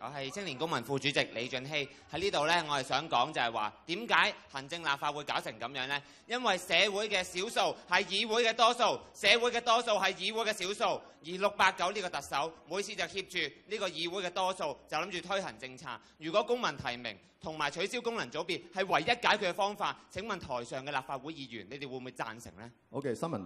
我係青年公民副主席李俊熙喺呢度呢，我係想講就係話點解行政立法會搞成咁樣呢？因為社會嘅少數係議會嘅多數，社會嘅多數係議會嘅少數，而六八九呢個特首每次就協住呢個議會嘅多數，就諗住推行政策。如果公民提名同埋取消功能組別係唯一解決嘅方法，請問台上嘅立法會議員，你哋會唔會贊成呢？好嘅，新闻。